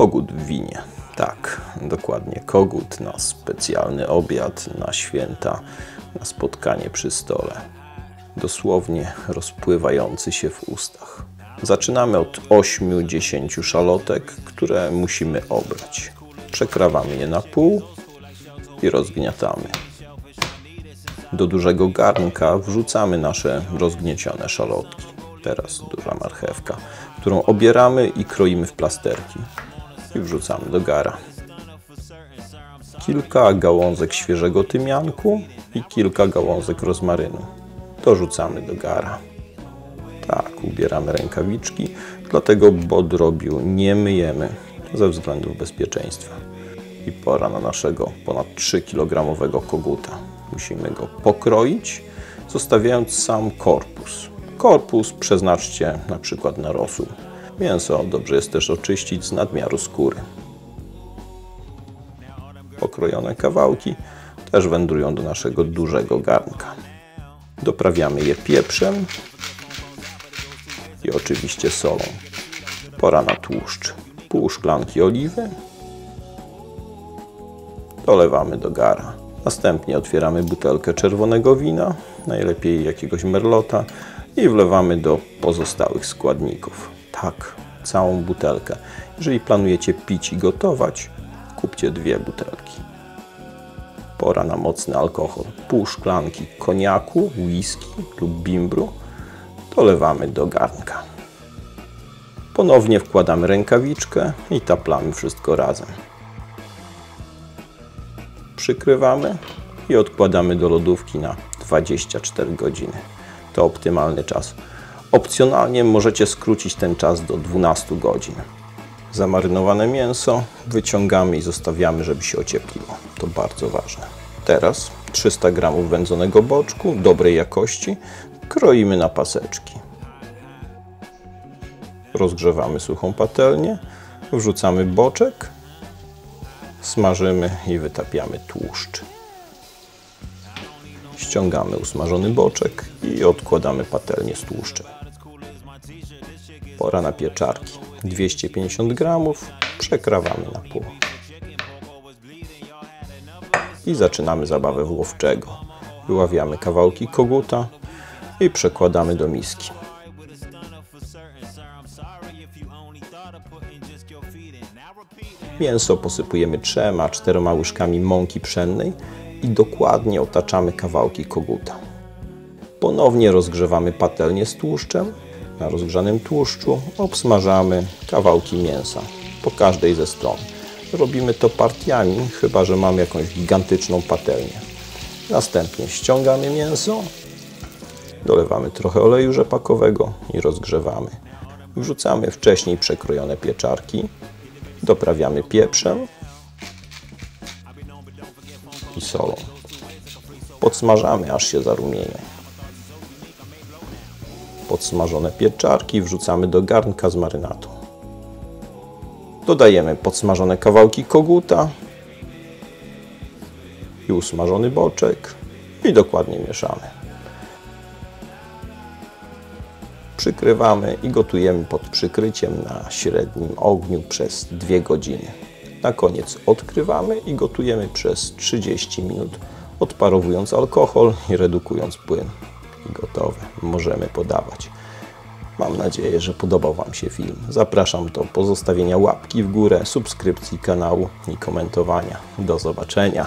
Kogut w winie. Tak, dokładnie. Kogut na specjalny obiad, na święta, na spotkanie przy stole. Dosłownie rozpływający się w ustach. Zaczynamy od 8-10 szalotek, które musimy obrać. Przekrawamy je na pół i rozgniatamy. Do dużego garnka wrzucamy nasze rozgniecione szalotki. Teraz duża marchewka, którą obieramy i kroimy w plasterki i wrzucamy do gara. Kilka gałązek świeżego tymianku i kilka gałązek rozmarynu. Dorzucamy do gara. Tak, ubieramy rękawiczki, dlatego bodrobiu nie myjemy ze względów bezpieczeństwa. I pora na naszego ponad 3 kg koguta. Musimy go pokroić, zostawiając sam korpus. Korpus przeznaczcie na przykład na rosół. Mięso dobrze jest też oczyścić z nadmiaru skóry. Pokrojone kawałki też wędrują do naszego dużego garnka. Doprawiamy je pieprzem i oczywiście solą. Pora na tłuszcz. Pół szklanki oliwy. Dolewamy do gara. Następnie otwieramy butelkę czerwonego wina, najlepiej jakiegoś merlota i wlewamy do pozostałych składników. Tak, całą butelkę. Jeżeli planujecie pić i gotować, kupcie dwie butelki. Pora na mocny alkohol. Pół szklanki koniaku, whisky lub bimbru dolewamy do garnka. Ponownie wkładamy rękawiczkę i taplamy wszystko razem. Przykrywamy i odkładamy do lodówki na 24 godziny. To optymalny czas. Opcjonalnie możecie skrócić ten czas do 12 godzin. Zamarynowane mięso wyciągamy i zostawiamy, żeby się ociepliło. To bardzo ważne. Teraz 300 g wędzonego boczku dobrej jakości kroimy na paseczki. Rozgrzewamy suchą patelnię, wrzucamy boczek, smażymy i wytapiamy tłuszcz. Ściągamy usmażony boczek i odkładamy patelnię z tłuszczem. Pora na pieczarki. 250 gramów przekrawamy na pół. I zaczynamy zabawę łowczego. Wyławiamy kawałki koguta i przekładamy do miski. Mięso posypujemy trzema, czterema łyżkami mąki pszennej i dokładnie otaczamy kawałki koguta. Ponownie rozgrzewamy patelnię z tłuszczem. Na rozgrzanym tłuszczu obsmażamy kawałki mięsa po każdej ze stron. Robimy to partiami, chyba że mamy jakąś gigantyczną patelnię. Następnie ściągamy mięso, dolewamy trochę oleju rzepakowego i rozgrzewamy. Wrzucamy wcześniej przekrojone pieczarki, doprawiamy pieprzem i solą. Podsmażamy, aż się zarumienią. Podsmażone pieczarki wrzucamy do garnka z marynatą. Dodajemy podsmażone kawałki koguta i usmażony boczek i dokładnie mieszamy. Przykrywamy i gotujemy pod przykryciem na średnim ogniu przez 2 godziny. Na koniec odkrywamy i gotujemy przez 30 minut, odparowując alkohol i redukując płyn. I gotowe, możemy podawać. Mam nadzieję, że podobał Wam się film. Zapraszam do pozostawienia łapki w górę, subskrypcji kanału i komentowania. Do zobaczenia.